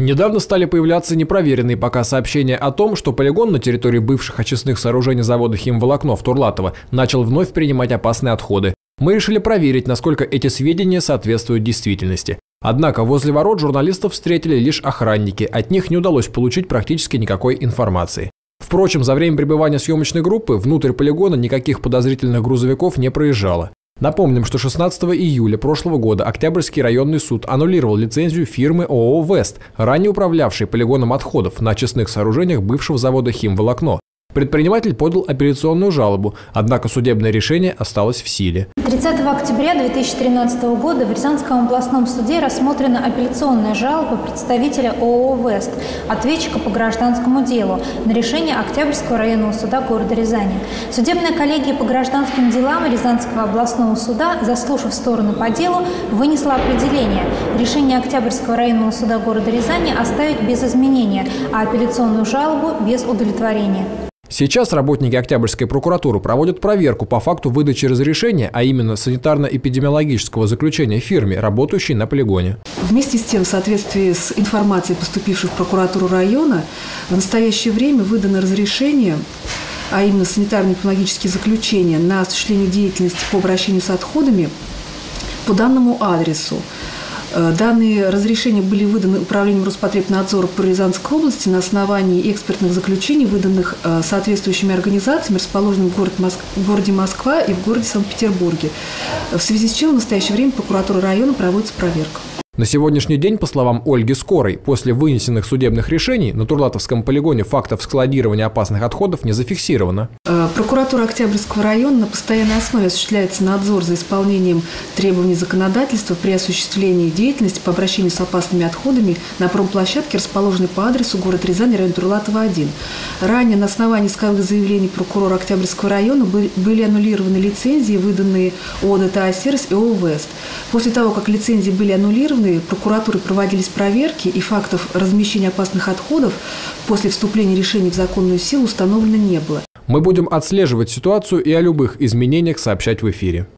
Недавно стали появляться непроверенные пока сообщения о том, что полигон на территории бывших очистных сооружений завода «Химволокно» в Турлатово начал вновь принимать опасные отходы. Мы решили проверить, насколько эти сведения соответствуют действительности. Однако возле ворот журналистов встретили лишь охранники, от них не удалось получить практически никакой информации. Впрочем, за время пребывания съемочной группы внутрь полигона никаких подозрительных грузовиков не проезжало. Напомним, что 16 июля прошлого года Октябрьский районный суд аннулировал лицензию фирмы ООО «Вест», ранее управлявшей полигоном отходов на очистных сооружениях бывшего завода «Химволокно». Предприниматель подал апелляционную жалобу, однако судебное решение осталось в силе. 30 октября 2013 года в Рязанском областном суде рассмотрена апелляционная жалоба представителя ООО «Вест», ответчика по гражданскому делу, на решение Октябрьского районного суда города Рязани. Судебная коллегия по гражданским делам Рязанского областного суда, заслушав сторону по делу, вынесла определение. Решение Октябрьского районного суда города Рязани оставить без изменения, а апелляционную жалобу без удовлетворения. Сейчас работники Октябрьской прокуратуры проводят проверку по факту выдачи разрешения, а именно санитарно-эпидемиологического заключения фирме, работающей на полигоне. Вместе с тем, в соответствии с информацией, поступившей в прокуратуру района, в настоящее время выдано разрешение а именно санитарно-эпидемиологические заключения на осуществление деятельности по обращению с отходами по данному адресу. Э, данные разрешения были выданы Управлением Роспотребнадзора по Рязанской области на основании экспертных заключений, выданных э, соответствующими организациями, расположенными в, городе Москва и в городе Санкт-Петербурге. В связи с чем в настоящее время прокуратура района проводится проверка. На сегодняшний день, по словам Ольги Скорой, после вынесенных судебных решений на Турлатовском полигоне фактов складирования опасных отходов не зафиксировано. Э, прокуратура Октябрьского района на постоянной основе осуществляется надзор за исполнением требований законодательства при осуществлении деятельности по обращению с опасными отходами на промплощадке, расположенной по адресу город Рязань, район Турлатова 1. Ранее на основании исковых заявлений прокурора Октябрьского района были аннулированы лицензии, выданные ОДТА «Сервис» и ООО «Вест». После того, как лицензии были аннулированы, прокуратуры проводились проверки, и фактов размещения опасных отходов после вступления решений в законную силу установлено не было. Мы будем отслеживать ситуацию и о любых изменениях сообщать в эфире.